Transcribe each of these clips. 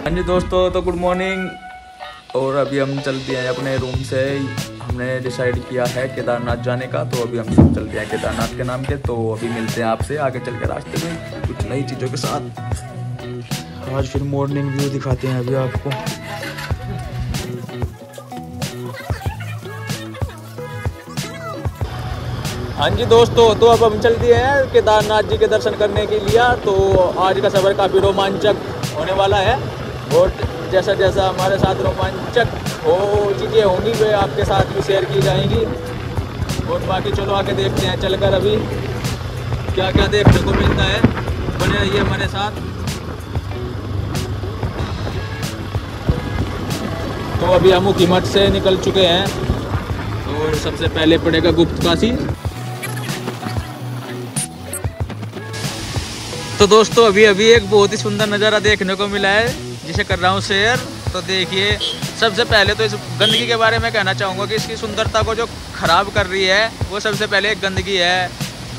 हाँ जी दोस्तों तो गुड मॉर्निंग और अभी हम चलते हैं अपने रूम से हमने डिसाइड किया है केदारनाथ जाने का तो अभी हम सब चलते हैं केदारनाथ के नाम के। तो अभी मिलते हैं आपसे आगे चल के रास्ते में कुछ नई चीज़ों के साथ। आज फिर मॉर्निंग व्यू दिखाते हैं अभी आपको। हाँ जी दोस्तों तो अब हम चलते हैं केदारनाथ जी के दर्शन करने के लिए। तो आज का सफ़र काफ़ी रोमांचक होने वाला है और जैसा जैसा हमारे साथ रोमांचक हो चीज़ें होंगी, वे आपके साथ भी शेयर की जाएँगी। और बाकी चलो आके देखते हैं, चलकर अभी क्या क्या देखने को मिलता है। बने रहिए हमारे साथ। तो अभी हम कीमत से निकल चुके हैं और सबसे पहले पड़ेगा गुप्त काशी तो दोस्तों, अभी अभी एक बहुत ही सुंदर नज़ारा देखने को मिला है, जिसे कर रहा हूँ शेयर तो देखिए, सबसे पहले तो इस गंदगी के बारे में कहना चाहूँगा कि इसकी सुंदरता को जो ख़राब कर रही है, वो सबसे पहले एक गंदगी है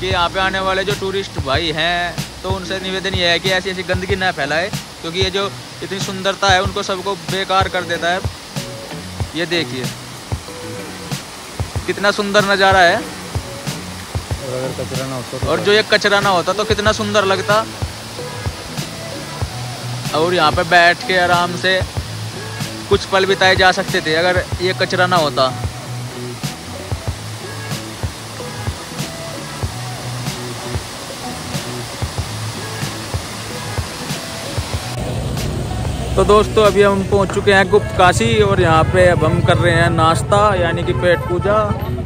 कि यहाँ पे आने वाले जो टूरिस्ट भाई हैं तो उनसे निवेदन ये है कि ऐसी ऐसी गंदगी ना फैलाए, क्योंकि ये जो इतनी सुंदरता है, उनको सबको बेकार कर देता है। ये देखिए, कितना सुंदर नज़ारा है। और अगर कचरा ना होता तो और जो ये कचरा ना होता तो कितना सुंदर लगता। और यहाँ पे बैठ के आराम से कुछ पल बिताए जा सकते थे, अगर ये कचरा ना होता। तो दोस्तों, अभी हम पहुँच चुके हैं गुप्त काशी, और यहाँ पे अब हम कर रहे हैं नाश्ता, यानी कि पेट पूजा।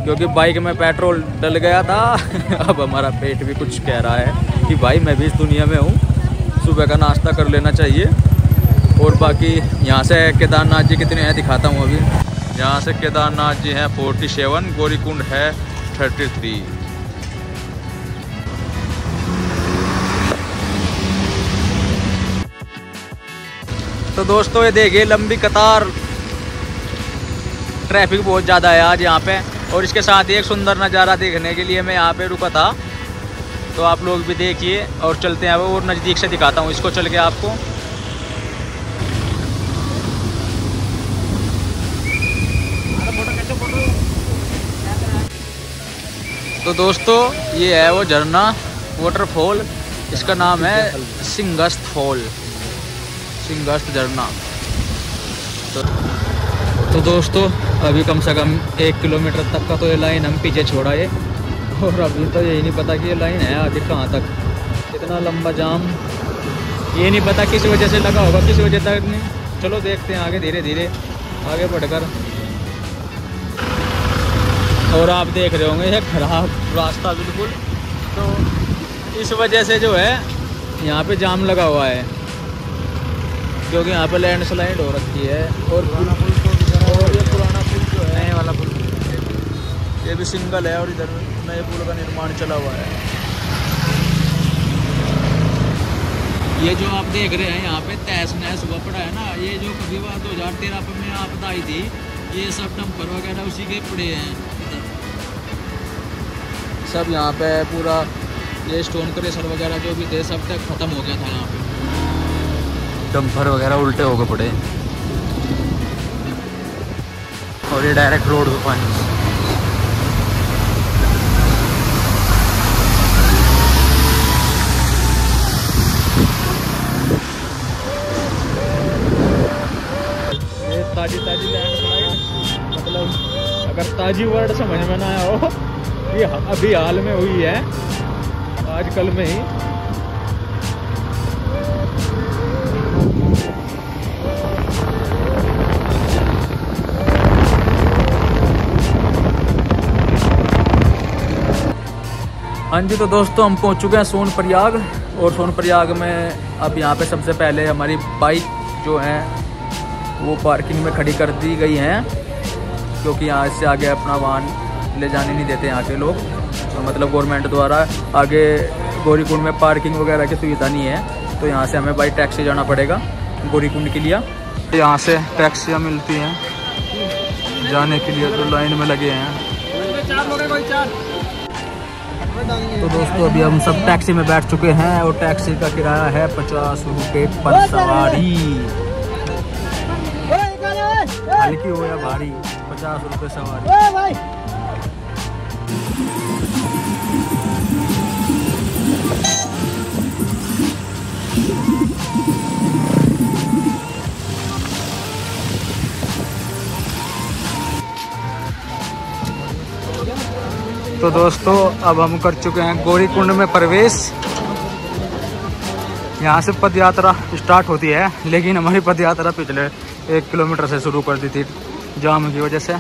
क्योंकि बाइक में पेट्रोल डल गया था। अब हमारा पेट भी कुछ कह रहा है कि भाई मैं भी इस दुनिया में हूँ। सुबह का नाश्ता कर लेना चाहिए। और बाकी यहाँ से केदारनाथ जी कितने हैं दिखाता हूँ अभी। यहाँ से केदारनाथ जी हैं फोर्टी सेवन गौरीकुंड है थर्टी थ्री तो दोस्तों, ये देखिए लंबी कतार। ट्रैफ़िक बहुत ज़्यादा है आज यहाँ पे। और इसके साथ एक सुंदर नज़ारा देखने के लिए मैं यहाँ पे रुका था। तो आप लोग भी देखिए और चलते हैं और नज़दीक से दिखाता हूँ इसको चल के आपको। तो दोस्तों ये है वो झरना वाटरफॉल इसका नाम है सिंगस्त फॉल सिंगस्त झरना। तो, तो दोस्तों, अभी कम से कम एक किलोमीटर तक का तो ये लाइन हम पीछे छोड़ा है। और अभी तो यही नहीं पता कि ये लाइन है आगे कहाँ तक। इतना लंबा जाम। ये नहीं पता किस वजह से लगा होगा, किस वजह तक नहीं। चलो देखते हैं आगे धीरे धीरे, आगे बढ़कर। और आप देख रहे होंगे, ये खराब रास्ता बिल्कुल। तो इस वजह से जो है, यहाँ पे जाम लगा हुआ है। क्योंकि यहाँ पे लैंड स्लाइड हो रखी है और पुल और ये पुराना पुल जो है नए वाला पुल ये भी सिंगल है और इधर नए पुल का निर्माण चला हुआ है। ये जो आप देख रहे हैं यहाँ पे तहस नहस हुआ पड़ा है ना ये जो कभी बार दो हज़ार तेरह में आपदा आई थी ये सब डंपर वगैरह उसी के पड़े हैं। सब यहाँ पे पूरा ये स्टोन क्रेशर वगैरह जो भी थे सब तक ख़त्म हो गया था यहाँ पे। डंपर वगैरह उल्टे हो गए पड़े। और ये डायरेक्ट रोड पे पानी ये ताजी ताजी लैंड स्लाइड ताजी वर्ड समझ में ना आया हो ये अभी हाल में हुई है। आजकल में ही। हाँ जी तो दोस्तों, हम पहुँच चुके हैं सोन प्रयाग और सोन प्रयाग में अब यहाँ पे सबसे पहले हमारी बाइक जो है, वो पार्किंग में खड़ी कर दी गई हैं। क्योंकि यहाँ से आगे अपना वाहन ले जाने नहीं देते यहाँ के लोग। तो मतलब गवर्नमेंट द्वारा आगे गौरीकुंड में पार्किंग वगैरह की सुविधा नहीं है तो यहाँ से हमें बाई टैक्सी जाना पड़ेगा गौरीकुंड के लिए। यहाँ से टैक्सियाँ मिलती हैं जाने के लिए तो लाइन में लगे हैं। तो दोस्तों अभी हम सब टैक्सी में बैठ चुके हैं और टैक्सी का किराया है पचास रुपये पर सवारी। हल्की हो या भारी? पचास रुपये सवारी। भाई। तो दोस्तों अब हम कर चुके हैं गौरी कुंड में प्रवेश। यहाँ से पद यात्रा स्टार्ट होती है लेकिन हमारी पद यात्रा पिछले एक किलोमीटर से शुरू कर दी थी। जाम की वजह से।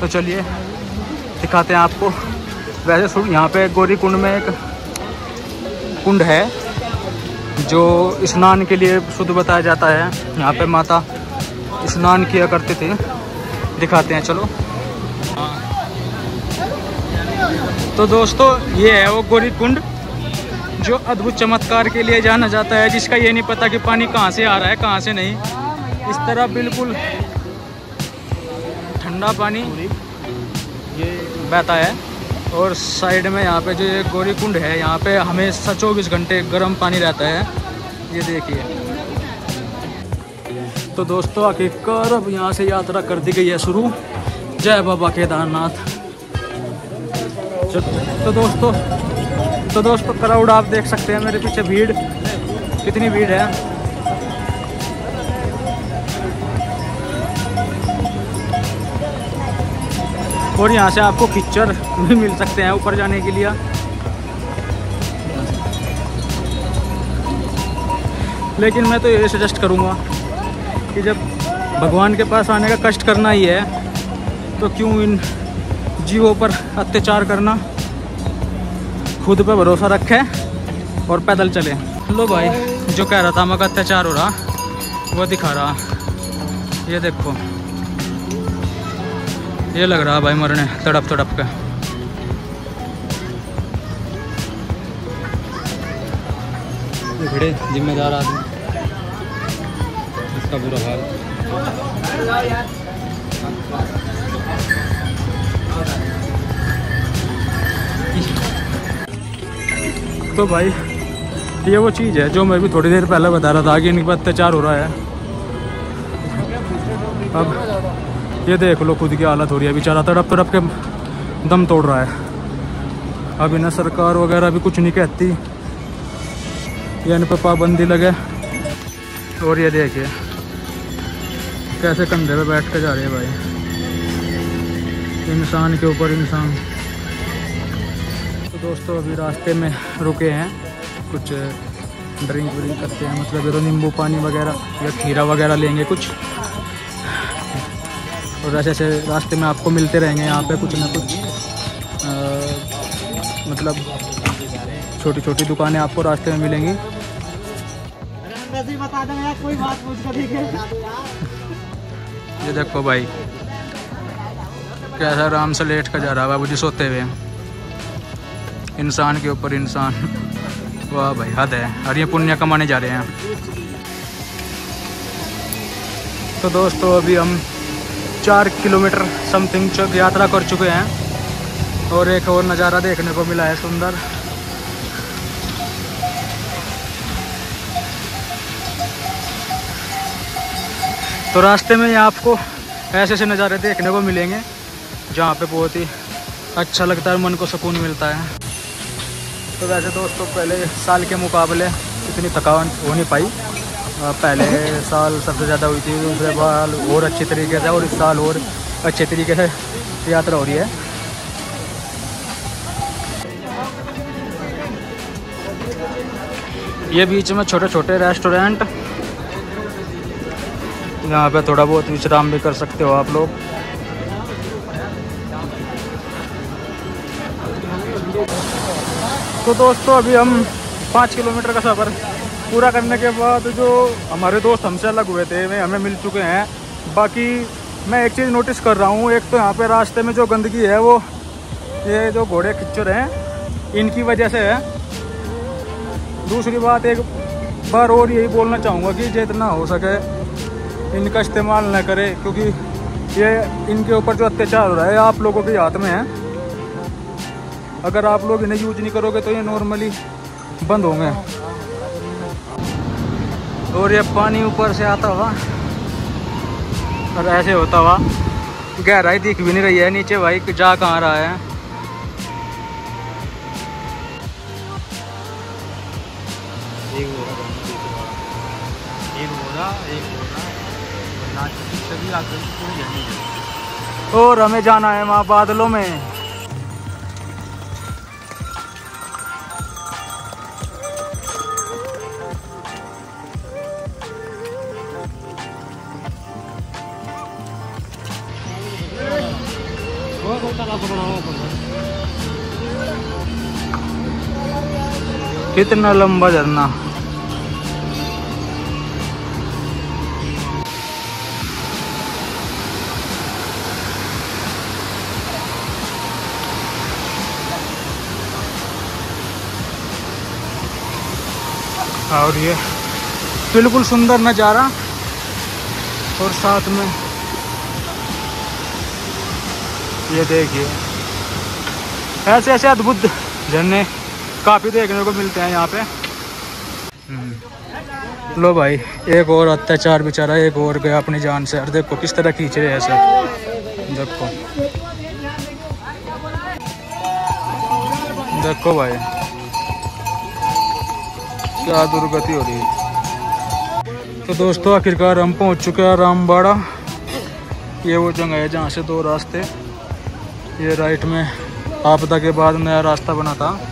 तो चलिए, दिखाते हैं आपको। वैसे शुरू यहाँ पे गौरी कुंड में एक कुंड है, जो स्नान के लिए शुद्ध बताया जाता है। यहाँ पे माता स्नान किया करती थी। दिखाते हैं, चलो। तो दोस्तों, ये है वो गोरी कुंड, जो अद्भुत चमत्कार के लिए जाना जाता है, जिसका ये नहीं पता कि पानी कहाँ से आ रहा है, कहाँ से नहीं। इस तरह बिल्कुल ठंडा पानी ये बहता है और साइड में यहाँ पे जो ये गोरी कुंड है, यहाँ पे हमेशा चौबीस घंटे गर्म पानी रहता है। ये देखिए। तो दोस्तों, आखिरकार अब यहाँ से यात्रा कर दी गई है शुरू। जय बाबा केदारनाथ। तो दोस्तों तो दोस्तों क्राउड आप देख सकते हैं मेरे पीछे भीड़। कितनी भीड़ है? और यहाँ से आपको किच्चर भी मिल सकते हैं ऊपर जाने के लिए। लेकिन मैं तो ये सजेस्ट करूँगा कि जब भगवान के पास आने का कष्ट करना ही है तो क्यों इन जीवों पर अत्याचार करना? खुद पे भरोसा रखे और पैदल चले। लो भाई, जो कह रहा था मगर अत्याचार हो रहा, वो दिखा रहा। ये देखो। ये लग रहा भाई मरने तड़प तड़प के। जिम्मेदार आदमी। इसका बुरा हाल। तो भाई ये वो चीज़ है जो मैं भी थोड़ी देर पहले बता रहा था कि इनके पर अत्याचार हो रहा है। अब ये देख लो खुद की हालत हो रही है। बेचारा तड़प तड़प के दम तोड़ रहा है। अभी इन्हें सरकार वगैरह भी कुछ नहीं कहती। ये इन पर पाबंदी लगे। और ये देखिए, कैसे कंधे पे बैठ के जा रहे हैं भाई। इंसान के ऊपर इंसान। तो दोस्तों, अभी रास्ते में रुके हैं। कुछ ड्रिंक व्रिंक करते हैं। मतलब ये तो नींबू पानी वगैरह या खीरा वगैरह लेंगे कुछ। और ऐसे ऐसे रास्ते में आपको मिलते रहेंगे यहाँ पे कुछ ना कुछ आ, मतलब छोटी छोटी दुकानें आपको रास्ते में मिलेंगी। ये देखो भाई कैसा आराम से लेट कर जा रहा है बाबू जी सोते हुए। इंसान के ऊपर इंसान। वाह भाई हद है और ये पुण्य कमाने जा रहे हैं। तो दोस्तों अभी हम चार किलोमीटर समथिंग चौक यात्रा कर चुके हैं और एक और नज़ारा देखने को मिला है सुंदर। तो रास्ते में आपको ऐसे ऐसे नज़ारे देखने को मिलेंगे, जहाँ पे बहुत ही अच्छा लगता है मन को सुकून मिलता है। तो वैसे दोस्तों, पहले साल के मुकाबले इतनी थकान हो नहीं पाई। पहले साल सबसे ज़्यादा हुई थी, दूसरे साल और अच्छी तरीके से, और इस साल और अच्छे तरीके से यात्रा हो रही है। ये बीच में छोटे छोटे रेस्टोरेंट। यहाँ पे थोड़ा बहुत विश्राम भी कर सकते हो आप लोग। तो दोस्तों, अभी हम पाँच किलोमीटर का सफ़र पूरा करने के बाद जो हमारे दोस्त हमसे अलग हुए थे, वे हमें मिल चुके हैं। बाकी मैं एक चीज़ नोटिस कर रहा हूँ, एक तो यहाँ पे रास्ते में जो गंदगी है, वो ये जो घोड़े खिच्चर हैं, इनकी वजह से है। दूसरी बात, एक बार और यही बोलना चाहूँगा कि जितना हो सके इनका इस्तेमाल न करें, क्योंकि ये इनके ऊपर जो अत्याचार हो रहा है आप लोगों के हाथ में है। अगर आप लोग इन्हें यूज़ नहीं करोगे तो ये नॉर्मली बंद होंगे। और ये पानी ऊपर से आता हुआ। और ऐसे होता हुआ। गहराई दिख भी नहीं रही है नीचे भाई जा कहाँ रहा है। एक हो रहा एक हो रहा एक हो रहा सभी आकर और हमें जाना है वहाँ बादलों में। कितना लंबा झरना। और ये बिल्कुल सुंदर नज़ारा और साथ में ये देखिए। ऐसे ऐसे अद्भुत झरने। काफ़ी देखने को मिलते हैं यहाँ पे। हम्म। लो भाई, एक और अत्याचार बेचारा, एक और गया अपनी जान से। और देखो, किस तरह खींच रहे हैं सब। देखो। देखो भाई। क्या दुर्गति हो रही है। तो दोस्तों, आखिरकार हम पहुँच चुके हैं रामबाड़ा। ये वो जगह है जहाँ से दो रास्ते। ये राइट में आपदा के बाद नया रास्ता बना था।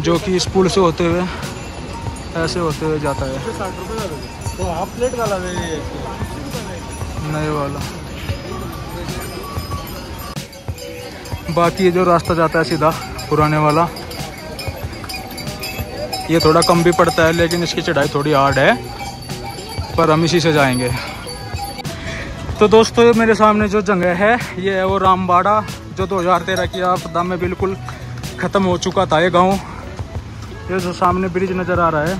जो कि इस पुल से होते हुए ऐसे होते हुए जाता है। तो हाफ़ प्लेट वाला नए वाला। बाकी ये जो रास्ता जाता है सीधा पुराने वाला ये थोड़ा कम भी पड़ता है लेकिन इसकी चढ़ाई थोड़ी हार्ड है पर हम इसी से जाएँगे। तो दोस्तों मेरे सामने जो जगह है ये है वो रामबाड़ा जो 2013 की आपदा में बिल्कुल ख़त्म हो चुका था ये गाँव। ये जो सामने ब्रिज नज़र आ रहा है,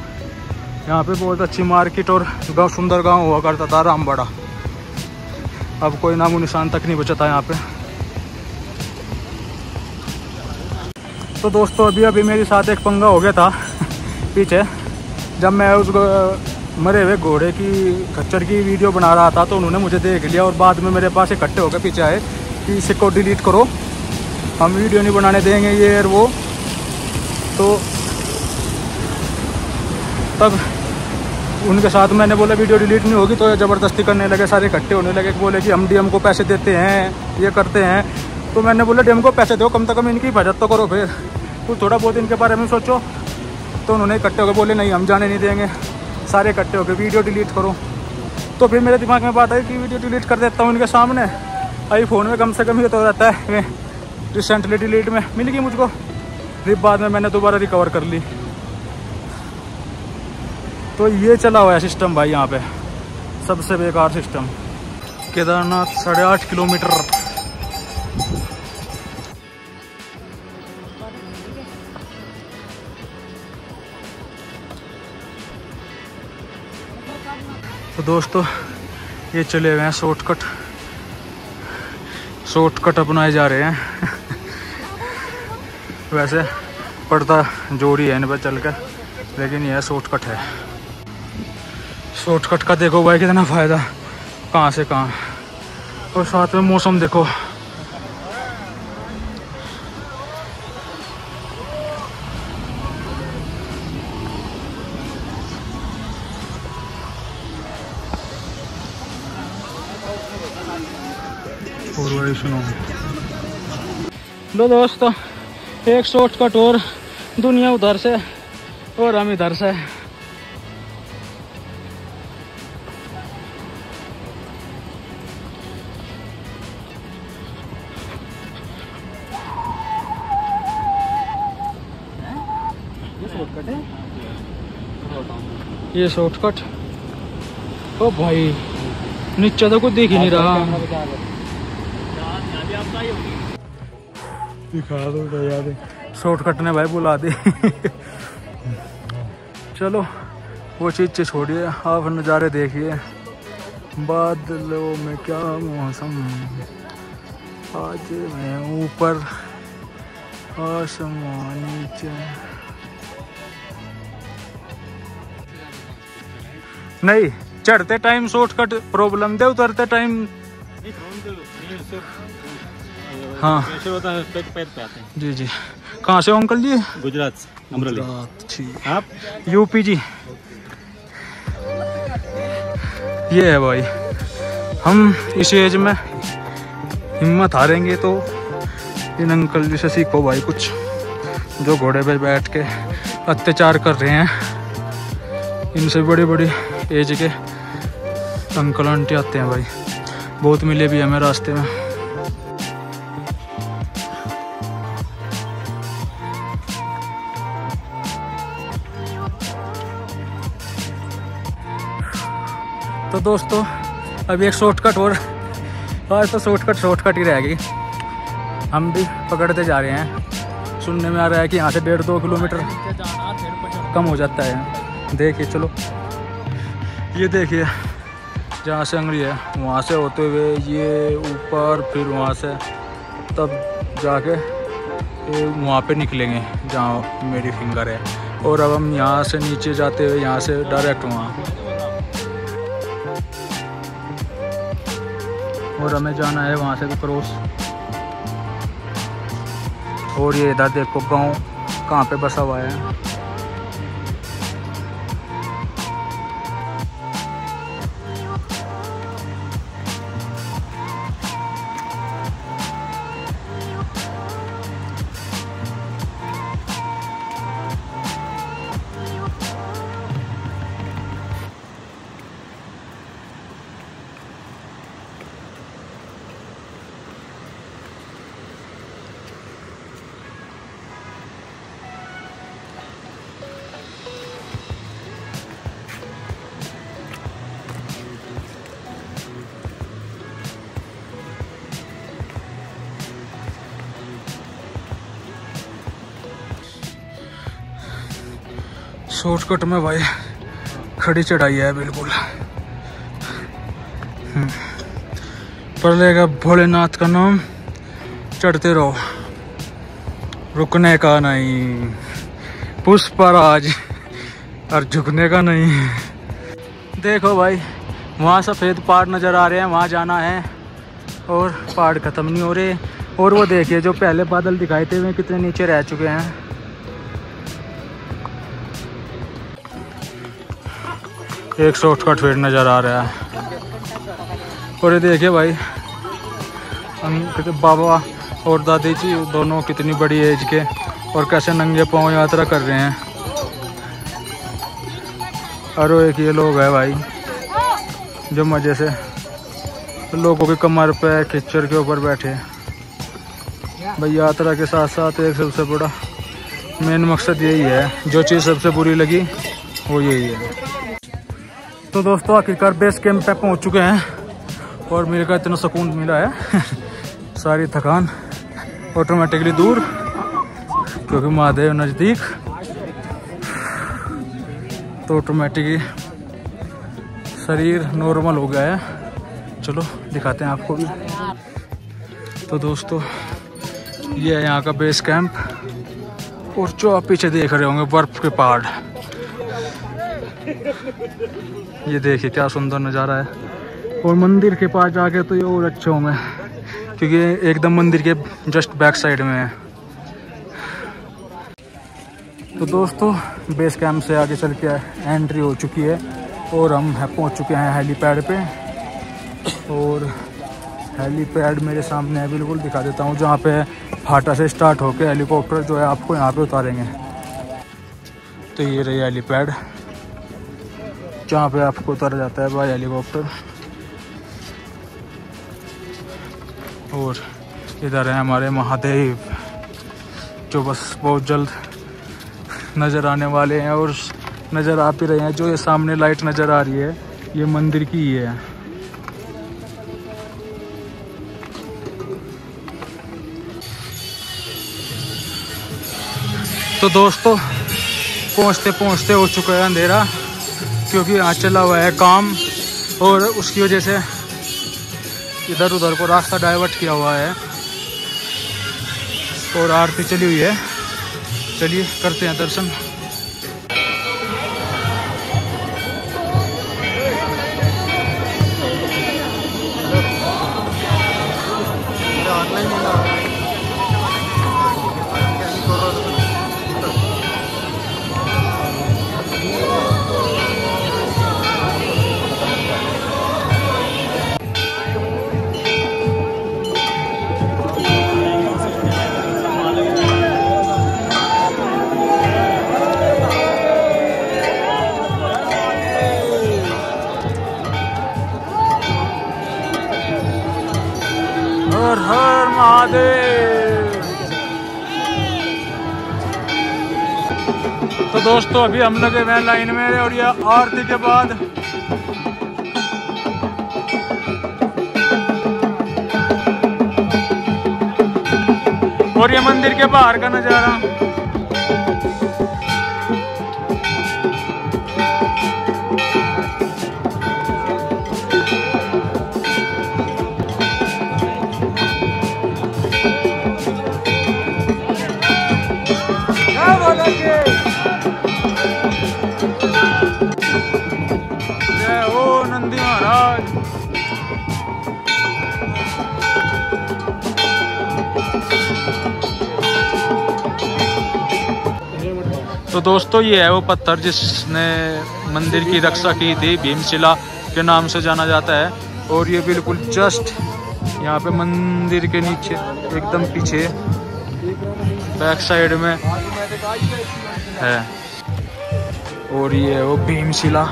यहाँ पे बहुत अच्छी मार्केट और गाँव, सुंदर गाँव हुआ करता था, रामबाड़ा। अब कोई नामो निशान तक नहीं बचा था यहाँ पे। तो दोस्तों, अभी अभी मेरे साथ एक पंगा हो गया था, पीछे। जब मैं उस मरे हुए घोड़े की, खच्चर की वीडियो बना रहा था तो उन्होंने मुझे देख लिया और बाद में मेरे पास इकट्ठे होकर पीछे आए कि इसे को डिलीट करो। हम वीडियो नहीं बनाने देंगे ये और वो। तो तब उनके साथ मैंने बोला, वीडियो डिलीट नहीं होगी तो ज़बरदस्ती करने लगे, सारे इकट्ठे होने लगे, बोले कि हम डीएम को पैसे देते हैं, ये करते हैं। तो मैंने बोला, डीएम को पैसे दो, कम से कम इनकी हिफाजत तो करो फिर। तो थोड़ा बहुत इनके बारे में सोचो। तो उन्होंने इकट्ठे होकर बोले, नहीं, हम जाने नहीं देंगे। सारे इकट्ठे होकर वीडियो डिलीट करो। तो फिर मेरे दिमाग में बात आई कि वीडियो डिलीट कर देता हूँ इनके सामने। आई फ़ोन में कम से कम ये तो रहता है रिसेंटली डिलीट में, मिल गई मुझको? फिर बाद में मैंने दोबारा रिकवर कर ली। तो ये चला हुआ है सिस्टम भाई यहाँ पे। सबसे बेकार सिस्टम केदारनाथ साढ़े आठ किलोमीटर। तो दोस्तों, ये चले हुए हैं शॉर्टकट शॉर्टकट अपनाए जा रहे हैं। वैसे, पड़ता जोड़ी है इन पर चल कर लेकिन यह शॉर्टकट है। शॉर्टकट का देखो भाई, कितना फ़ायदा। कहाँ से कहाँ। और साथ में मौसम देखो। लो दोस्तों, एक शॉर्टकट और दुनिया उधर से और हम इधर से। ये शॉर्टकट ओ भाई नीचे तो कुछ दिख ही नहीं रहा। दिखा दो शॉर्टकट ने भाई बुला दी। चलो वो चीज़ से छोड़िए आप नज़ारे देखिए। बादलों में क्या मौसम आज मैं ऊपर आसमान नीचे। नहीं चढ़ते टाइम शॉर्टकट प्रॉब्लम दे उतरते टाइम हाँ। जी जी। कहाँ से हो अंकल जी? गुजरात से, अमरेली। आप? यूपी जी। ये है भाई। हम इस एज में हिम्मत हारेंगे तो इन अंकल जी से सीखो भाई कुछ जो घोड़े पे बैठ के अत्याचार कर रहे हैं। इनसे बड़ी बड़ी एज के अंकल आंटी आते हैं भाई। बहुत मिले भी हमें रास्ते में। तो दोस्तों, अभी एक शॉर्टकट और आज तो शॉर्टकट शॉर्टकट ही रह गई हम भी पकड़ते जा रहे हैं। सुनने में आ रहा है कि यहाँ से डेढ़ दो किलोमीटर कम हो जाता है। देखिए, चलो। ये देखिए, जहाँ से अंगड़ी है, वहाँ से होते हुए ये ऊपर, फिर वहाँ से तब जाके वहाँ पे निकलेंगे, जहाँ मेरी फिंगर है। और अब हम यहाँ से नीचे जाते हुए यहाँ से डायरेक्ट वहाँ। और हमें जाना है वहाँ से भी क्रॉस और ये इधर देखो, गाँव कहाँ पे बसा हुआ है। शॉर्टकट में भाई खड़ी चढ़ाई है बिल्कुल। हम्म। पर लेगा भोलेनाथ का नाम चढ़ते रहो। रुकने का नहीं। पुष्पराज और झुकने का नहीं। देखो भाई, वहाँ सफ़ेद पहाड़ नज़र आ रहे हैं, वहाँ जाना है और पहाड़ ख़त्म नहीं हो रहे। और वो देखिए, जो पहले बादल दिखाए थे, वे कितने नीचे रह चुके हैं। एक शॉर्टकट फिर नज़र आ रहा है। और ये देखिए भाई बाबा और दादी जी, दोनों कितनी बड़ी एज के और कैसे नंगे पाँव यात्रा कर रहे हैं। और एक ये लोग है भाई, जो मज़े से लोगों की कमर पे खिच्चर के ऊपर बैठे भाई यात्रा के साथ साथ एक सबसे बड़ा मेन मकसद यही है, जो चीज़ सबसे बुरी लगी, वो यही है। तो दोस्तों, आखिरकार बेस कैंप पे पहुँच चुके हैं और मेरे का इतना सुकून मिला है। सारी थकान ऑटोमेटिकली दूर, क्योंकि महादेव नज़दीक। तो ऑटोमेटिकली शरीर नॉर्मल हो गया है। चलो, दिखाते हैं आपको। भी तो दोस्तों, ये है यहाँ का बेस कैंप और जो आप पीछे देख रहे होंगे, बर्फ़ के पहाड़। ये देखिए क्या सुंदर नज़ारा है। और मंदिर के पास जाके तो ये और अच्छे होंगे। क्योंकि एकदम मंदिर के जस्ट बैक साइड में है। तो दोस्तों बेस कैंप से आगे चल के एंट्री हो चुकी है और हम है पहुँच चुके हैं हेलीपैड पे। और हेलीपैड मेरे सामने है, बिल्कुल दिखा देता हूँ, जहाँ पे फाटा से स्टार्ट होकर हेलीकॉप्टर जो है आपको यहाँ पे उतारेंगे। तो ये रही हेलीपैड जहाँ पे आपको उतारा जाता है बाय हेलीकॉप्टर और इधर है हमारे महादेव, जो बस बहुत जल्द नज़र आने वाले हैं और नज़र आ भी रहे हैं, जो ये सामने लाइट नज़र आ रही है, ये मंदिर की ही है। तो दोस्तों पहुँचते पहुँचते हो चुका है अंधेरा। क्योंकि यहाँ चला हुआ है काम और उसकी वजह से इधर उधर को रास्ता डाइवर्ट किया हुआ है और आरती चली हुई है। चलिए करते हैं दर्शन। अभी हम लगे हुए लाइन में और ये आरती के बाद और ये मंदिर के बाहर का नज़ारा। जय दोस्तों, ये है वो पत्थर जिसने मंदिर की रक्षा की थी, भीमशिला के नाम से जाना जाता है। और ये बिल्कुल जस्ट यहाँ पे मंदिर के नीचे, एकदम पीछे, बैक साइड में है। और ये है वो भीमशिला,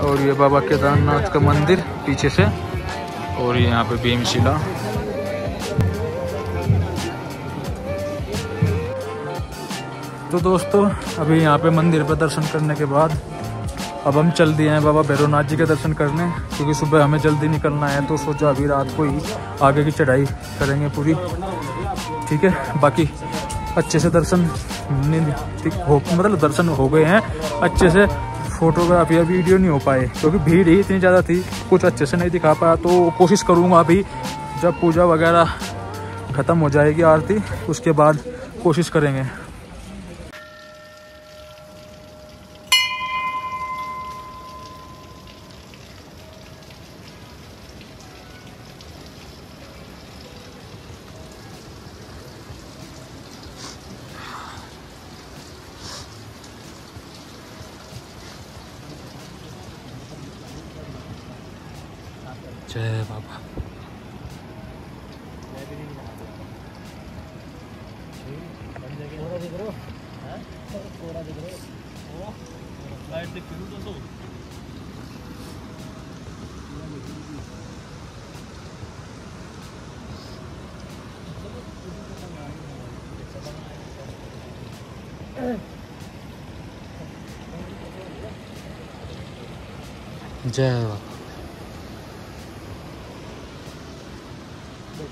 और ये बाबा केदारनाथ का मंदिर पीछे से, और ये यहाँ पे भीमशिला। तो दोस्तों, अभी यहाँ पे मंदिर पर दर्शन करने के बाद अब हम चल दिए हैं बाबा भैरवनाथ जी के दर्शन करने, क्योंकि सुबह हमें जल्दी निकलना है तो सोचा अभी रात को ही आगे की चढ़ाई करेंगे पूरी। ठीक है, बाकी अच्छे से दर्शन हो मतलब दर्शन हो गए हैं, अच्छे से फोटोग्राफी या वीडियो नहीं हो पाए, क्योंकि भीड़ ही इतनी ज़्यादा थी, कुछ अच्छे से नहीं दिखा पाया तो कोशिश करूँगा अभी जब पूजा वगैरह ख़त्म हो जाएगी आरती, उसके बाद कोशिश करेंगे। जय बाबा। जय बाबा। तो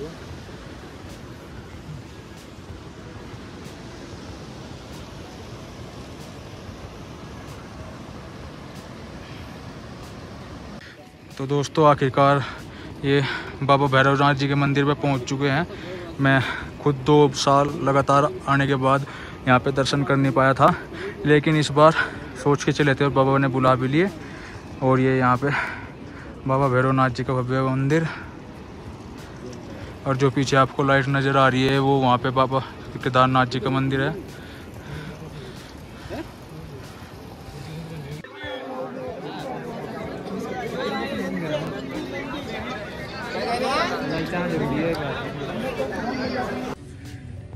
दोस्तों, आखिरकार ये बाबा भैरवनाथ जी के मंदिर पे पहुँच चुके हैं। मैं खुद दो साल लगातार आने के बाद यहाँ पे दर्शन कर नहीं पाया था, लेकिन इस बार सोच के चले थे और बाबा ने बुला भी लिए। और ये यहाँ पे बाबा भैरवनाथ जी का भव्य मंदिर और जो पीछे आपको लाइट नज़र आ रही है वो वहाँ पे बाबा केदारनाथ जी का मंदिर है।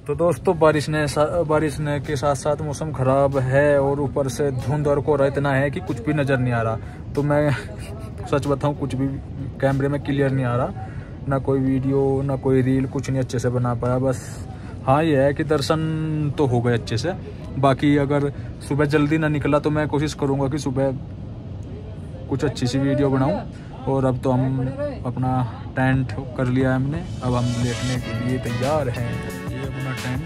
तो दोस्तों, बारिश ने बारिश ने के साथ साथ मौसम ख़राब है और ऊपर से धुंध और कोहरा इतना है कि कुछ भी नज़र नहीं आ रहा। तो मैं सच बताऊँ, कुछ भी कैमरे में क्लियर नहीं आ रहा। ना कोई वीडियो, ना कोई रील, कुछ नहीं अच्छे से बना पाया, बस। हाँ ये है कि दर्शन तो हो गए अच्छे से। बाकी अगर सुबह जल्दी ना निकला तो मैं कोशिश करूँगा कि सुबह कुछ अच्छी सी वीडियो बनाऊँ। और अब तो हम अपना टेंट कर लिया है हमने। अब हम लेटने के लिए तैयार हैं। ये अपना टेंट।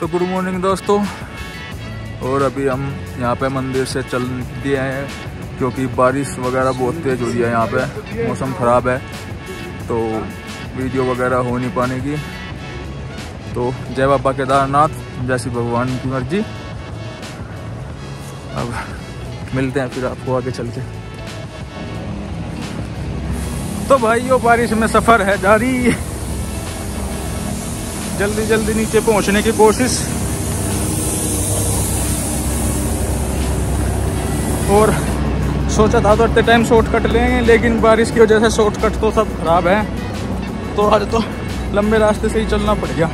तो गुड मॉर्निंग दोस्तों। और अभी हम यहाँ पे मंदिर से चल दिए हैं, क्योंकि बारिश वगैरह बहुत तेज़ हो रही है यहाँ पे। मौसम ख़राब है तो वीडियो वगैरह हो नहीं पाने की। तो जय बाबा केदारनाथ जैसी भगवान की मर्ज़ी। अब मिलते हैं फिर आपको आगे चल के। तो भाइयों, बारिश में सफ़र है जारी। जल्दी जल्दी नीचे पहुँचने की कोशिश। और सोचा था तो इतने टाइम शॉर्टकट लेंगे, लेकिन बारिश की वजह से शॉर्टकट तो सब खराब है। तो आज तो लंबे रास्ते से ही चलना पड़ गया।